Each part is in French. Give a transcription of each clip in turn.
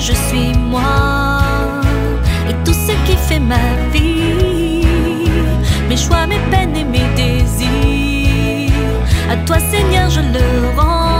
je suis moi et tout ce qui fait ma vie, mes choix, mes peines et mes désirs. À toi, Seigneur, je le rends.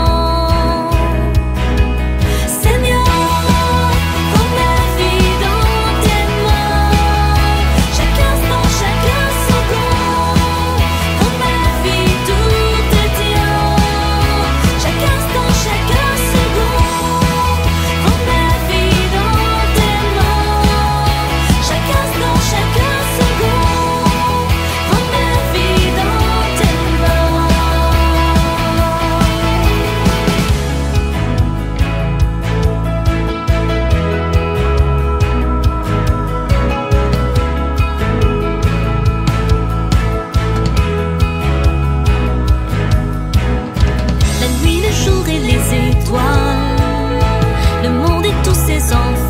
is on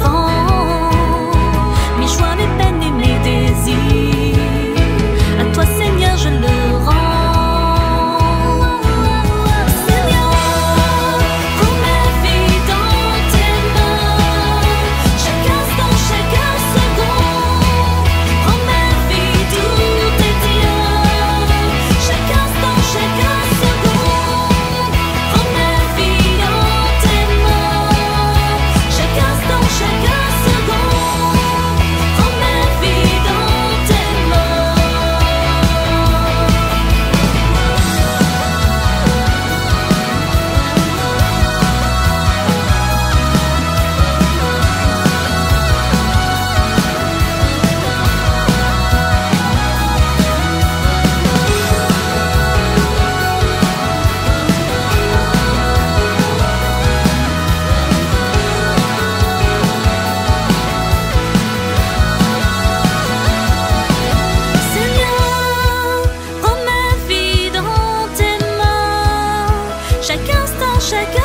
chacun